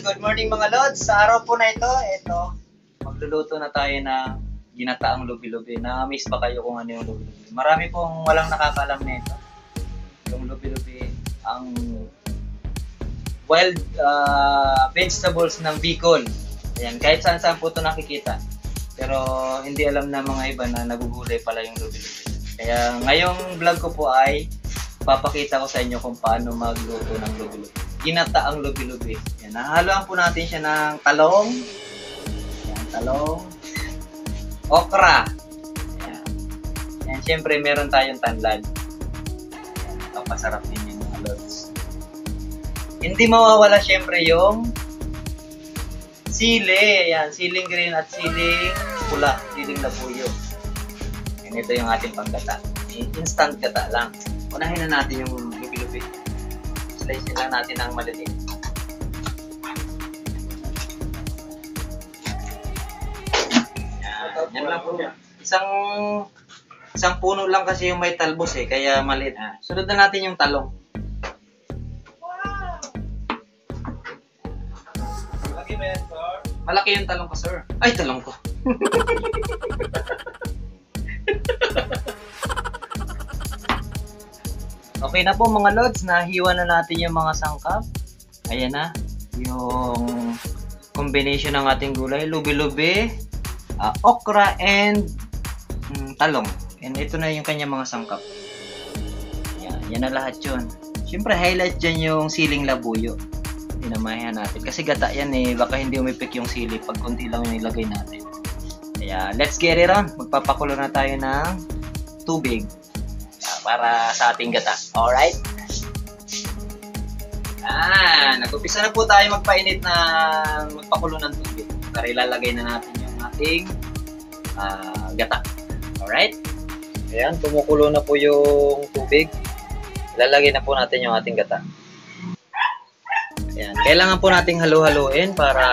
good morning mga Lods. Sa araw po na ito, ito, magluluto na tayo ng ginataang lubi-lubi. Na-miss ba kayo kung ano yung lubi-lubi? Marami pong walang nakakalam nito. Yung lubi-lubi, ang wild uh, vegetables ng Bicol. Ayan, kahit saan saan po ito nakikita. Pero hindi alam na mga iba na nagugulay pala yung lubi-lubi. Kaya ngayong vlog ko po ay papakita ko sa inyo kung paano magluto ng lubi-lubi. Ginataang lubi-lubi. Yan, nahaluan po natin siya ng talong. Yan, talong. Okra. Yan. Yan, syempre meron tayong tanlad. Yan, papasarap din yung mga. Hindi mawawala syempre yung sili. Yan, siling green at siling pula. Siling labuyo. Yan, ito yung ating panggata. Instant gata lang. Unahin na natin yung lubi-lubi. Slice lang natin ng maliliit. Lang po. Isang isang puno lang kasi yung may talbos eh, kaya maliit. Sunod na natin yung talong. Lagi mo yan, sir. Malaki yung talong ko, sir. Ay, talong ko. okay na po mga lods, nahiwa na natin yung mga sangkap. Ayan na, yung combination ng ating gulay, lubi-lubi, ah, okra, and mm, talong. And ito na yung kanya mga sangkap. Yan, yan na lahat yun. Siyempre, highlight dyan yung siling labuyo. Pinamayan natin. Kasi gata yan eh, baka hindi umipik yung sili pag konti lang yung ilagay natin. Kaya, let's get it on. Magpapakulo na tayo ng tubig ah, para sa ating gata. Alright? Yan. Nag-upisa na po tayo magpainit ng magpakulo ng tubig. Para ilalagay na natin yung ating ah, gata. Alright? Ayan, kumukulo na po yung tubig. Ilalagay na po natin yung ating gata. Ayan. Kailangan po nating halu-haluin para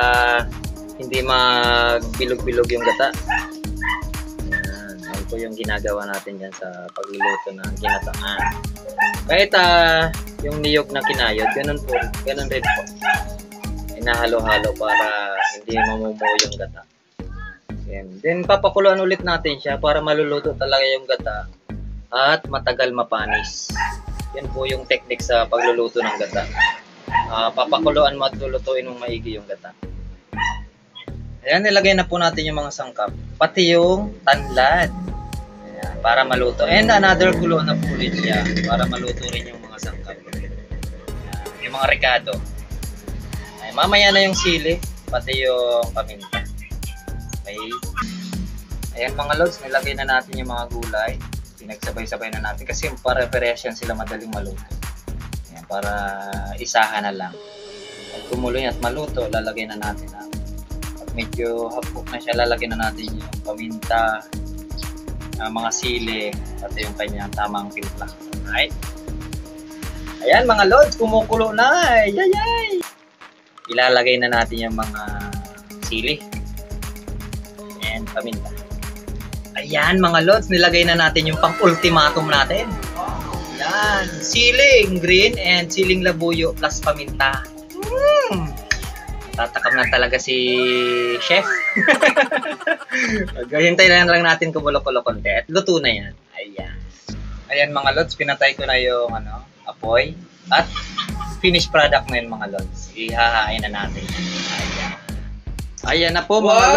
hindi magbilog-bilog yung gata. Ayan. Yan po yung ginagawa natin dyan sa pagluluto ng ginataan. Kahit ah, yung niyog na kinayod, ganun po, ganun rin po. Inahalo-halo para hindi mamumuo yung gata. Ayan. Then papakuluan ulit natin siya para maluluto talaga yung gata at matagal mapanis. Yan po yung technique sa pagluluto ng gata. Ah, papakuluan mo at lulutuin mong maigi yung gata. Ayan, nilagay na po natin yung mga sangkap. Pati yung tanlad. Ayan, para maluto. And another kulo na po ulit siya para maluto rin yung mga sangkap. Ayan, yung mga rekado. Ay, mamaya na yung sili, pati yung paminta. Okay. Ayan mga lods, nilagay na natin yung mga gulay. Pinagsabay-sabay na natin kasi pare-parehas yan sila madaling maluto. Ayan, para isahan na lang. At kumuloy at maluto, lalagay na natin ang pag medyo hapok na siya, lalagay na natin yung paminta, ah, mga sili, at yung kanyang tamang timpla. Alright? Ayan mga lods, kumukulo na! Yayay! Ilalagay na natin yung mga sili paminta. Ayan mga lods, nilagay na natin yung pang-ultimatum natin. Ayan, siling green and siling labuyo plus paminta. Mm. Tatakam na talaga si chef. Hintay na lang natin kumulo-kulo konti at luto na yan. Ayan. Ayan mga lods, pinatay ko na yung ano, apoy at finished product na yun mga lods. Ihahain na natin. Ayan. Ayan na po mga Wow!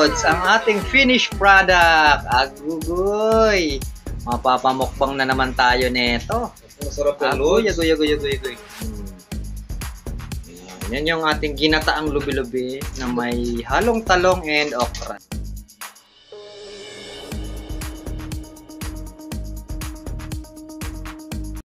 lods, ang ating finished product. Agugoy. Mapapamukbang na naman tayo nito. Masarap yung loads. agoy, agoy, agoy, agoy. Hmm. Yan yung ating ginataang lubi-lubi na may halong talong and okra.